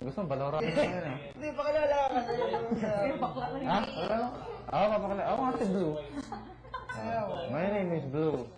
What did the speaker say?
Gusto mo, balora ka na yun. Hindi, pakilala ka na yun. kasi. Ha? Wala lang. Ako, papakala. Ako nga si Blue. Ah, my name is Blue.